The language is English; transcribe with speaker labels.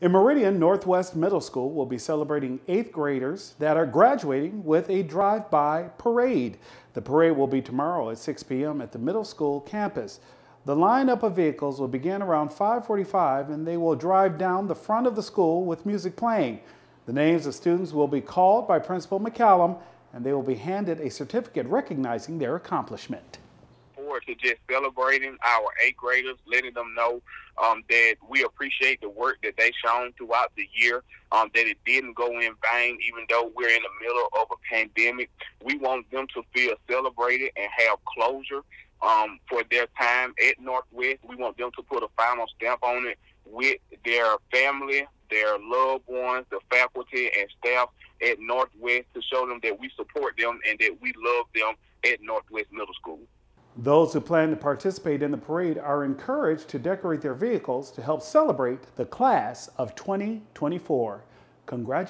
Speaker 1: In Meridian, Northwest Middle School will be celebrating eighth graders that are graduating with a drive-by parade. The parade will be tomorrow at 6 p.m. at the middle school campus. The lineup of vehicles will begin around 545 and they will drive down the front of the school with music playing. The names of students will be called by Principal McCallum and they will be handed a certificate recognizing their accomplishment
Speaker 2: forward to just celebrating our eighth graders, letting them know um, that we appreciate the work that they've shown throughout the year, um, that it didn't go in vain, even though we're in the middle of a pandemic. We want them to feel celebrated and have closure um, for their time at Northwest. We want them to put a final stamp on it with their family, their loved ones, the faculty and staff at Northwest to show them that we support them and that we love them at Northwest Middle School.
Speaker 1: Those who plan to participate in the parade are encouraged to decorate their vehicles to help celebrate the class of 2024. Congratulations.